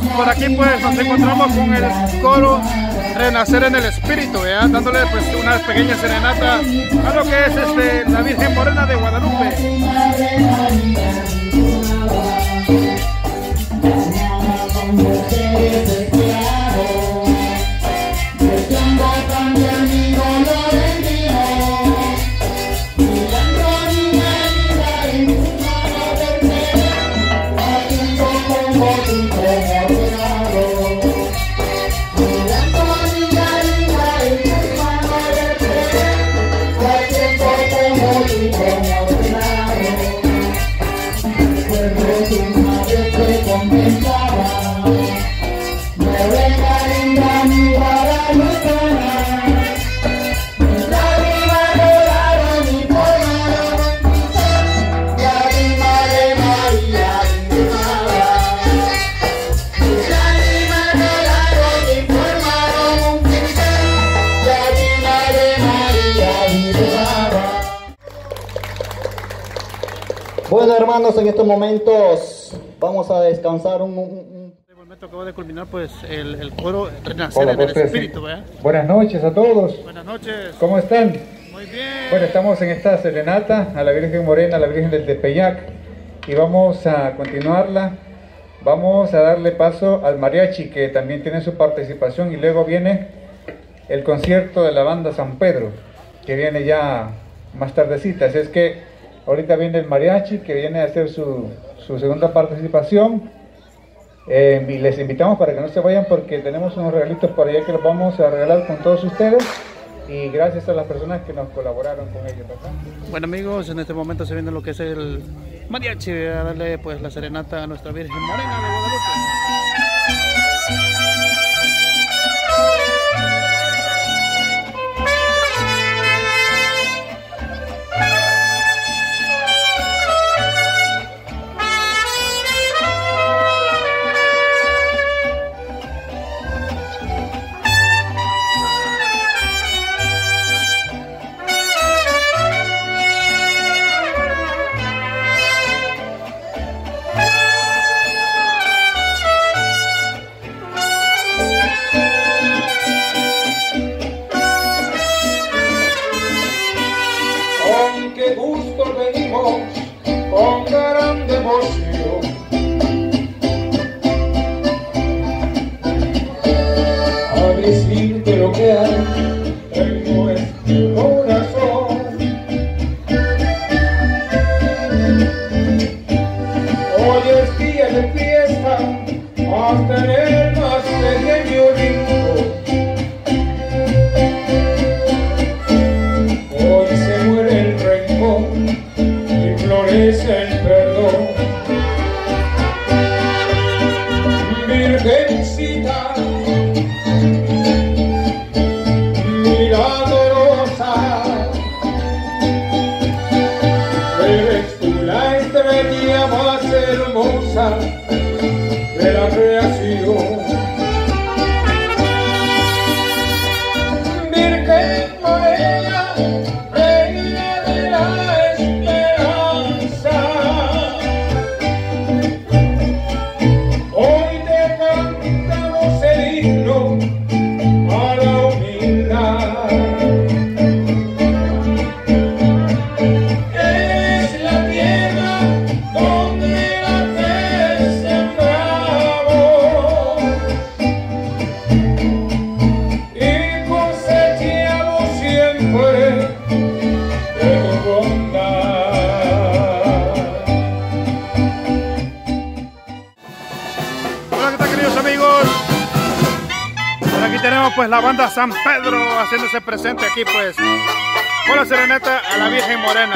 por aquí pues nos encontramos con el coro Renacer en el Espíritu, dándole pues una pequeña serenata a lo que es este, la Virgen Morena de Guadalupe. Bueno hermanos, en estos momentos vamos a descansar un, un, el momento acaba de culminar pues el, el coro Renacer en el Espíritu. ¿eh? Buenas noches a todos. Buenas noches. ¿Cómo están? Muy bien. Bueno, estamos en esta serenata a la Virgen Morena, a la Virgen del Tepeyac y vamos a continuarla. Vamos a darle paso al mariachi que también tiene su participación y luego viene el concierto de la banda San Pedro que viene ya más tardecita. Así es que Ahorita viene el mariachi que viene a hacer su, segunda participación. Eh, y les invitamos para que no se vayan porque tenemos unos regalitos por allá que los vamos a regalar con todos ustedes y gracias a las personas que nos colaboraron con ellos. Bueno amigos, en este momento se viene lo que es el mariachi, a darle pues la serenata a nuestra Virgen Morena qué gusto venimos con gran devoción. A decirte lo que hay en nuestro corazón. Hoy es día de fiesta, hasta pues la banda San Pedro haciéndose presente aquí pues con la serenata a la Virgen Morena.